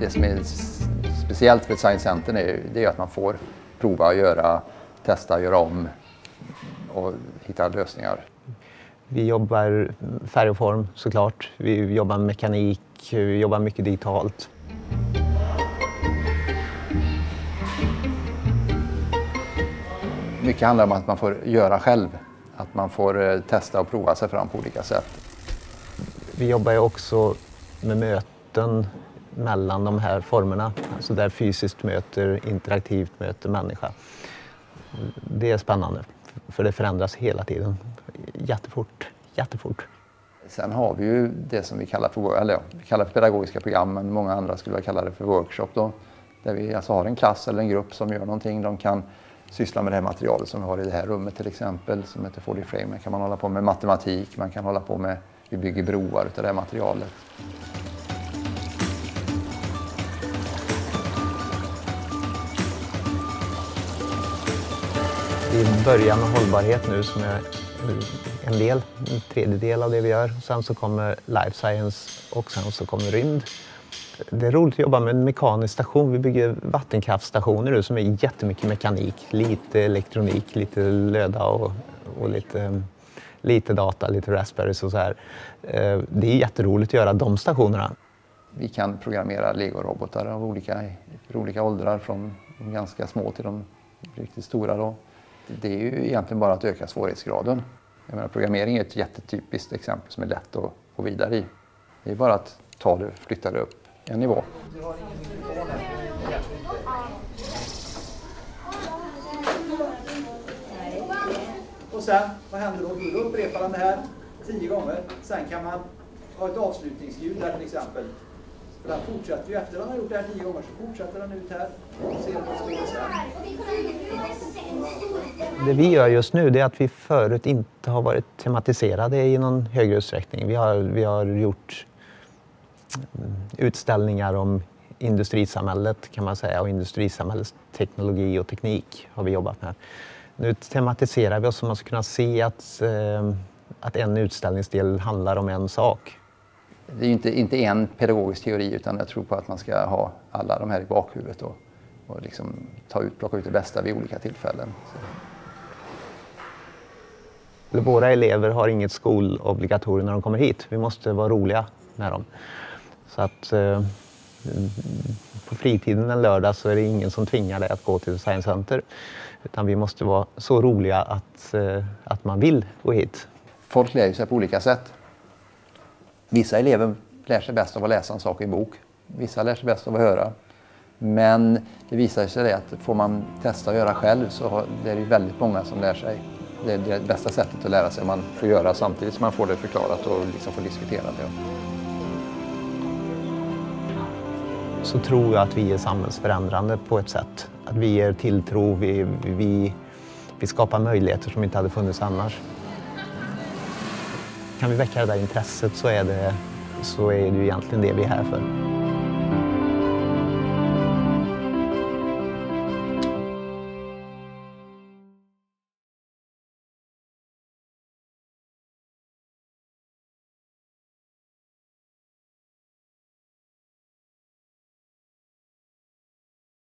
Det som är speciellt för Science Center är, det är att man får prova, göra, testa, göra om och hitta lösningar. Vi jobbar färg och form såklart. Vi jobbar med mekanik, vi jobbar mycket digitalt. Mycket handlar om att man får göra själv. Att man får eh, testa och prova sig fram på olika sätt. Vi jobbar ju också med möten mellan de här formerna, alltså där fysiskt möter, interaktivt möter människa. Det är spännande, för det förändras hela tiden. Jättefort, jättefort. Sen har vi ju det som vi kallar för, eller ja, vi kallar för pedagogiska program, men många andra skulle kalla det för workshop. Då, där vi alltså har en klass eller en grupp som gör någonting. De kan syssla med det här materialet som vi har i det här rummet till exempel, som heter 40 Frame. Man kan man hålla på med matematik, man kan hålla på med, vi bygger broar utav det här materialet. Vi börjar med hållbarhet nu som är en del, en tredjedel av det vi gör. Sen så kommer life science och sen så kommer rymd. Det är roligt att jobba med en mekanisk station. Vi bygger vattenkraftstationer nu som är jättemycket mekanik, lite elektronik, lite löda och, och lite, lite data, lite Raspberries och så här. Eh, det är jätteroligt att göra de stationerna. Vi kan programmera legorobotar av olika, olika åldrar, från de ganska små till de riktigt stora. Då. Det är ju egentligen bara att öka svårighetsgraden. Jag menar, programmering är ett jättetypiskt exempel som är lätt att gå vidare i. Det är bara att ta det, flytta det upp en nivå. Och sen, vad händer då? Då upprepar han det här tio gånger. Sen kan man ha ett avslutningsljud här till exempel. För den fortsätter ju, efter att han har gjort det här tio gånger så fortsätter den ut här. Och ser vad står sen. Det vi gör just nu det är att vi förut inte har varit tematiserade i någon högre utsträckning. Vi har, vi har gjort utställningar om industrisamhället kan man säga och industrisamhällets teknologi och teknik har vi jobbat med. Nu tematiserar vi oss så man ska kunna se att, eh, att en utställningsdel handlar om en sak. Det är ju inte, inte en pedagogisk teori utan jag tror på att man ska ha alla de här i bakhuvudet och, och liksom ta ut, plocka ut det bästa vid olika tillfällen. Så. Våra elever har inget skolobligatorium när de kommer hit. Vi måste vara roliga med dem. Så att eh, på fritiden en lördag så är det ingen som tvingar dig att gå till Science Center. Utan vi måste vara så roliga att, eh, att man vill gå hit. Folk lär sig på olika sätt. Vissa elever lär sig bäst av att läsa en sak i en bok. Vissa lär sig bäst av att höra. Men det visar sig att får man testa att göra själv så är det väldigt många som lär sig. Det är det bästa sättet att lära sig. Man får göra samtidigt som man får det förklarat och liksom får diskutera det. Så tror jag att vi är samhällsförändrande på ett sätt. Att vi ger tilltro, vi, vi, vi skapar möjligheter som inte hade funnits annars. Kan vi väcka det där intresset så är det, så är det ju egentligen det vi är här för.